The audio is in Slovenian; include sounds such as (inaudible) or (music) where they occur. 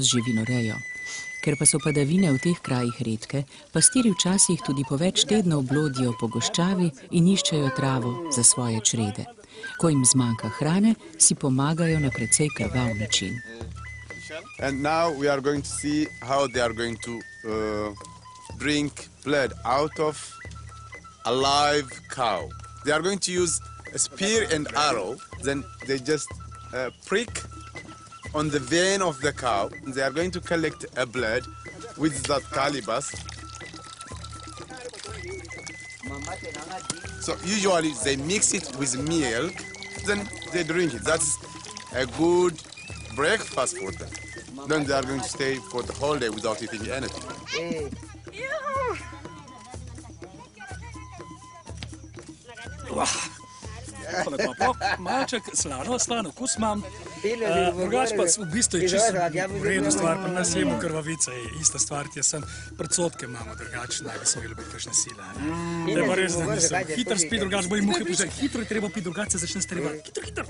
Z živinorejo. Ker pa so padavine v teh krajih redke, pastiri včasih tudi po več tednov blodijo po goščavi in iščejo travo za svoje črede. Ko jim zmanjka hrane, si pomagajo na precej krvav način. And now we are going to see how they are going to uh, drink blood out of a live cow. They are going to use a spear and arrow, then they just uh, prick on the vein of the cow. They are going to collect a blood with that calibus. So usually they mix it with milk, then they drink it. That's a good breakfast for them. Then they are going to stay for the whole day without eating anything. Pa lepo, slano, slano, kus imam. Uh, drugač pa v bistvu je čisto v redu stvar, pri nas jemo krvavice, je ista stvar, ti sem predsotke imamo drugačne, bi so bile kakšne sile. Ne, pa res, da nisem. Hitro spi, drugač bolj muhe (laughs) piše, hitro je treba piti, drugače začne strevati. Hitro, hitro.